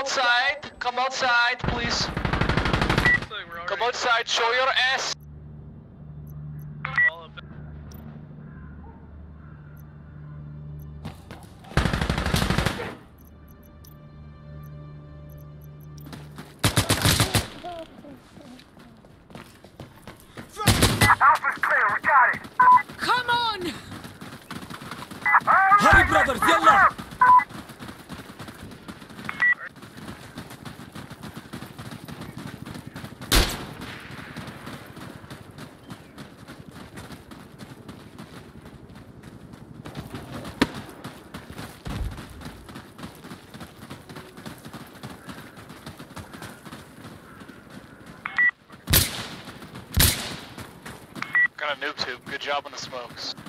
outside. Come outside, please. Come outside. Show your ass. Come on! Hurry, brothers, yalla! job on the smokes.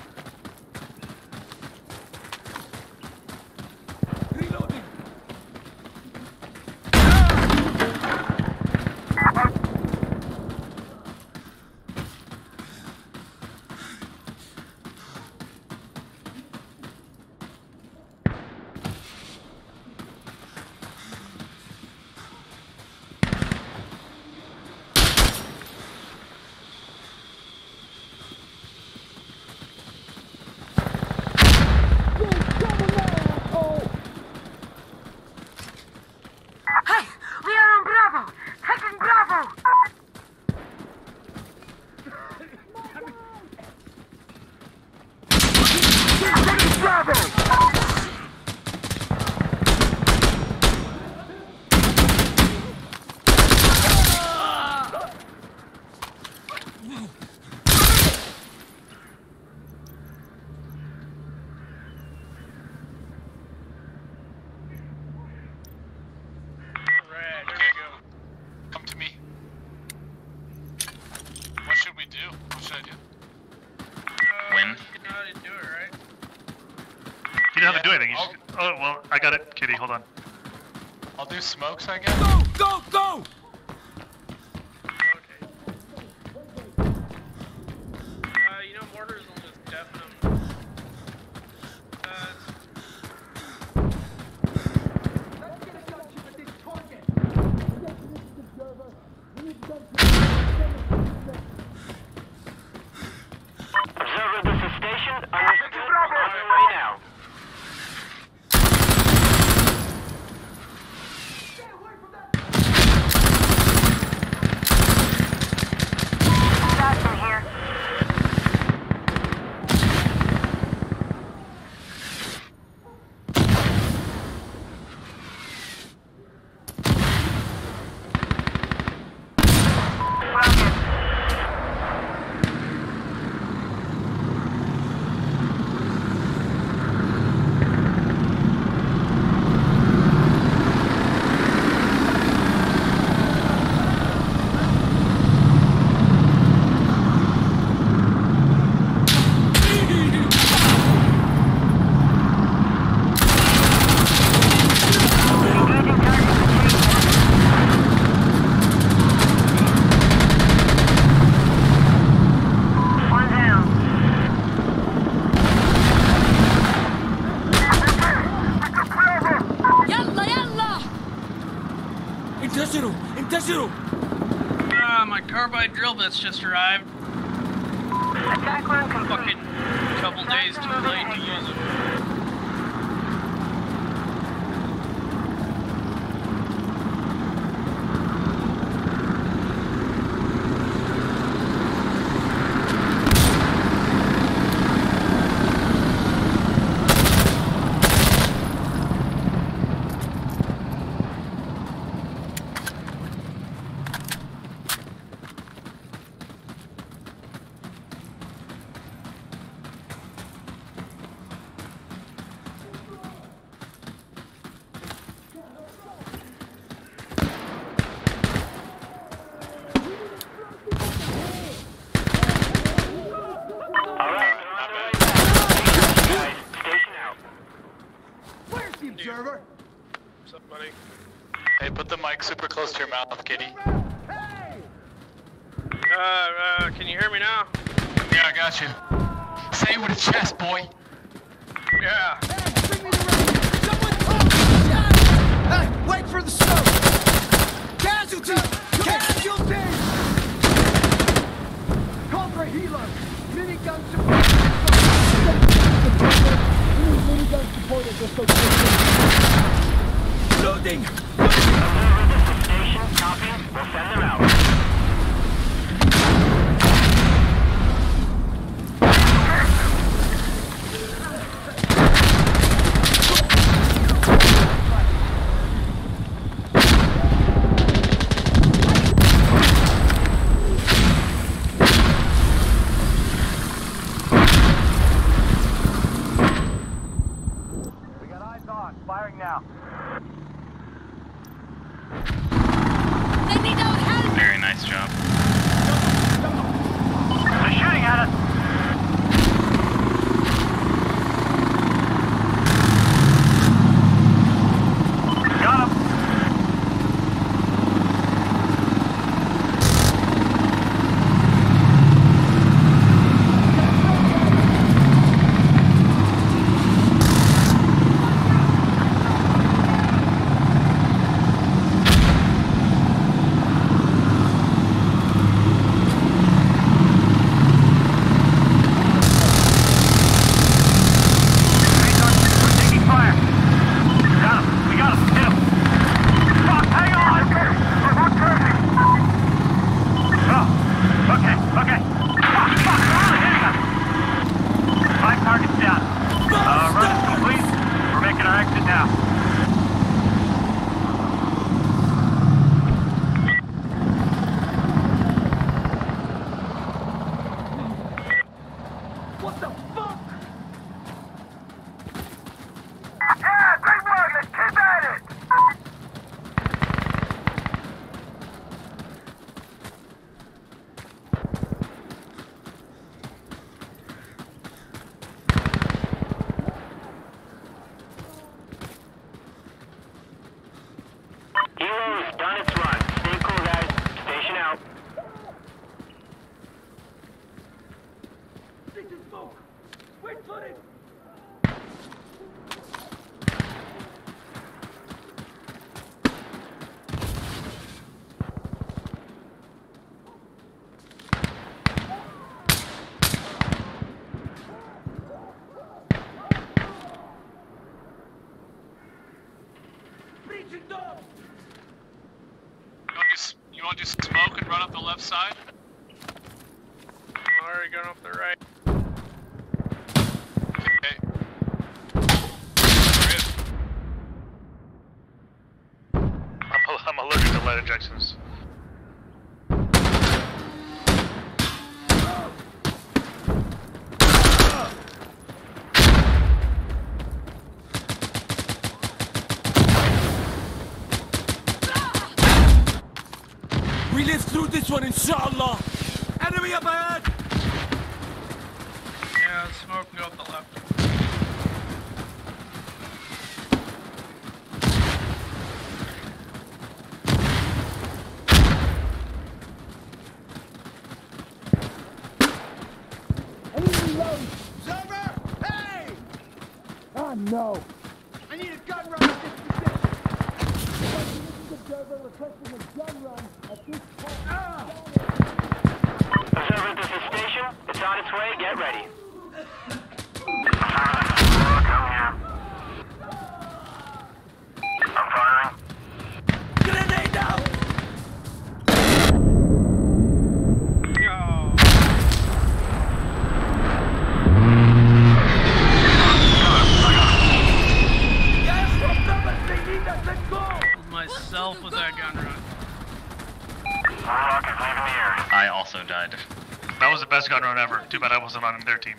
Got it, Kitty. Hold on. I'll do smokes, I guess. Go, go, go! انتشروا انتشروا Ah, my carbide drill bit's just arrived. Fucking couple days too late to use them. the mic super close to your mouth, Kitty. Uh, uh, can you hear me now? Yeah, I got you. Say it with a chest, boy. Yeah. Hey, hey wait for the smoke! Casualty! Casualty! Call for a healer! Minigun support! Minigun support just so Loading! You want, to do, you want to do smoke and run up the left side? I'm already going up the right. I'm allergic to lead injections. this one, inshallah. Enemy above! wasn't on their team.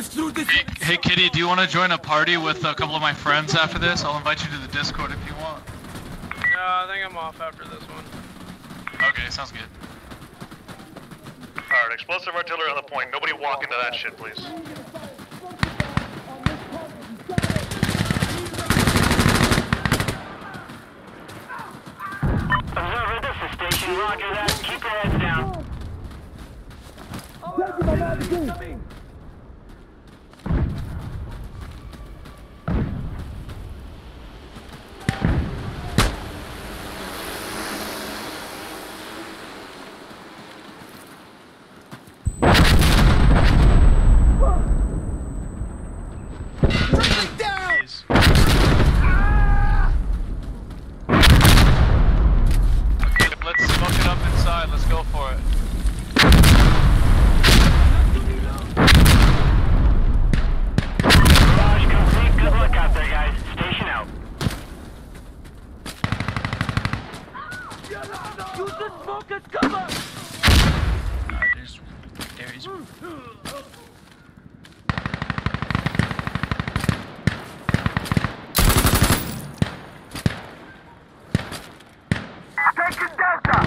Hey, hey, Kitty, do you want to join a party with a couple of my friends after this? I'll invite you to the Discord if you want. No, I think I'm off after this one. Okay, sounds good. Alright, explosive artillery on the point. Nobody walk into that shit, please. Observer, this is station. Roger that. Keep your heads down. Take my magazine. Please. Okay, let's smoke it up inside. Let's go for it. Barrage complete. Good luck out there, guys. Station out. Use the smoke as cover. Uh, there's, there's. Station Delta.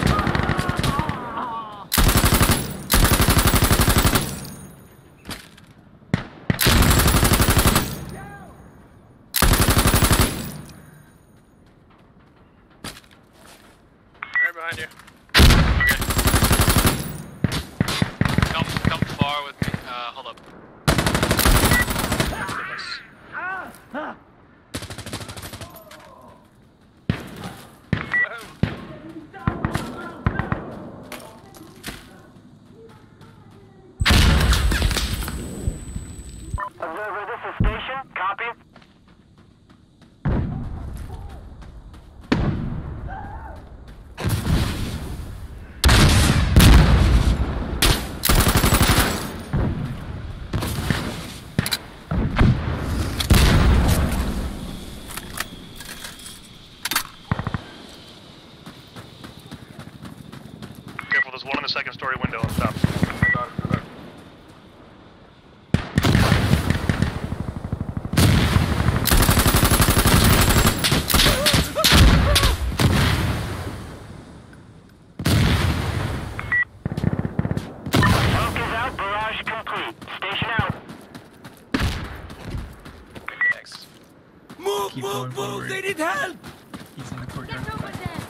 Right behind you. Come, come far with me. Uh, hold up. Observer, this is station. Copy. Careful, there's one in the second story window on top. Smoke is out. Barrage complete. Station out. Thanks. Move, Keep move, move. forward. They need help. He's in the courtyard. Get over there!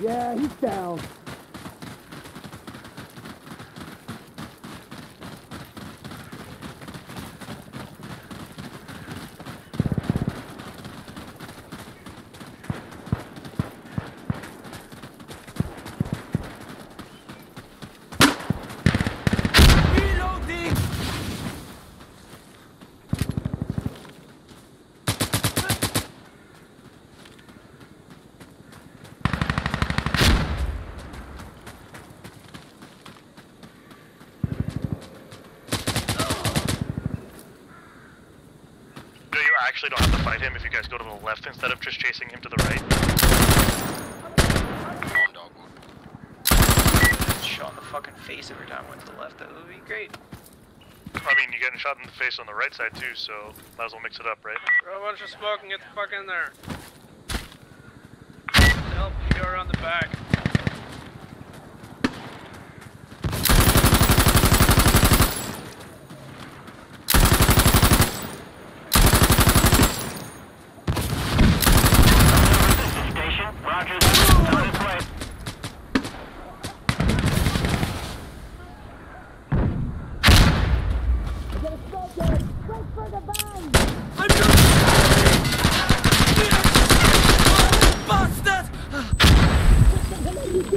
Yeah, he's down. Him if you guys go to the left instead of just chasing him to the right. Come on, dog. Shot in the fucking face every time I went to the left. That would be great. I mean, you're getting shot in the face on the right side too, so might as well mix it up, right? Throw a bunch of smoke and get the fuck in there. Help you go around the back.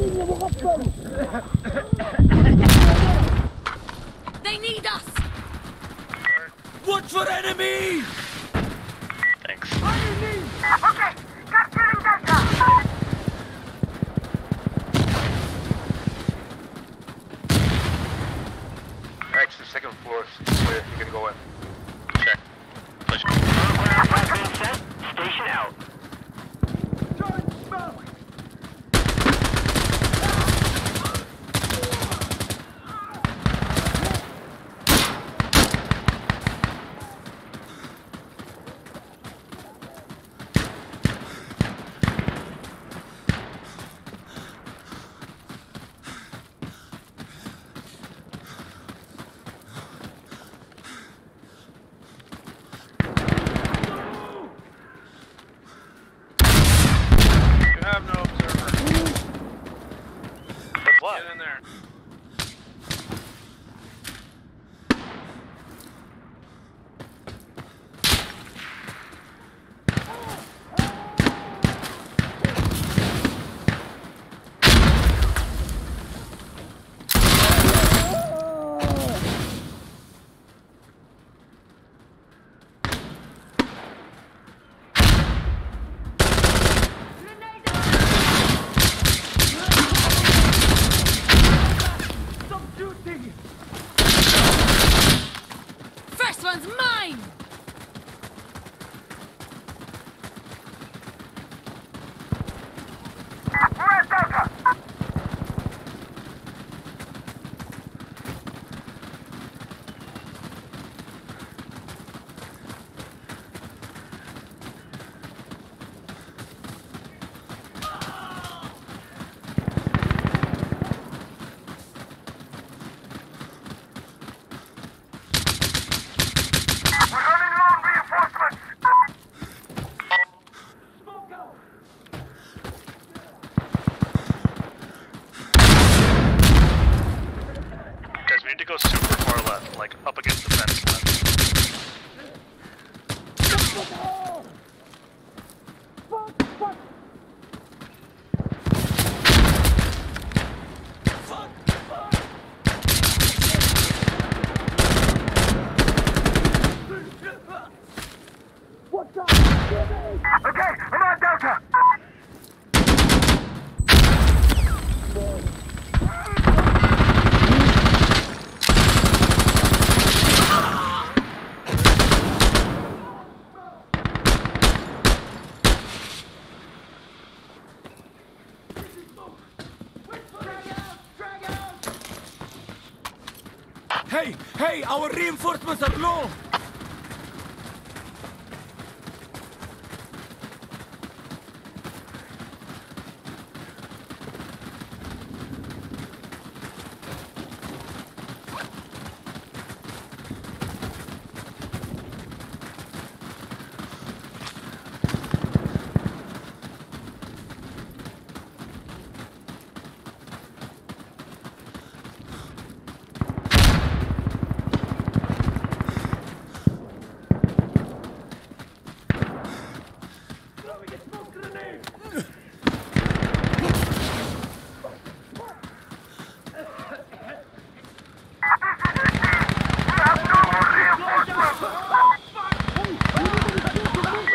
They need us! Watch for enemy. Thanks. Okay, capturing Delta. Alright, the second floor is clear. You can go in. Check. Push. Being set. Station out. Okay, I'm on Delta! Hey, hey, our reinforcements are low!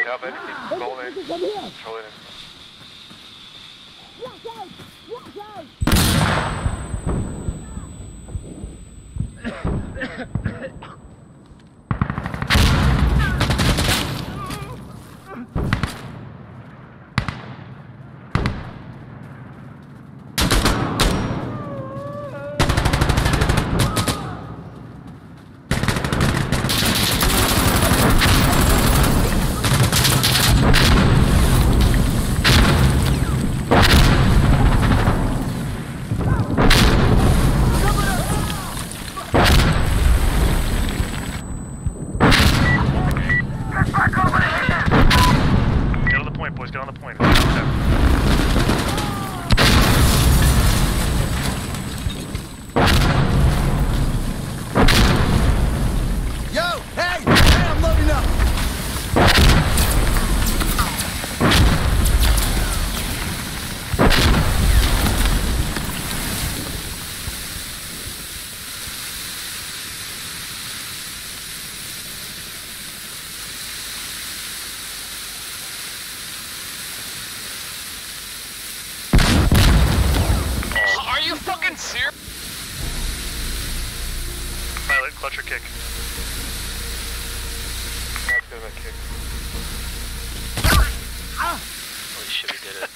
We have anything. Call in. Control it in. Get on the point, boys. Get on the point. Yo, hey, hey, I'm loading up! Are you fucking serious? Pilot, clutch or kick. That's good, that kick. Holy shit, we did it.